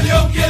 el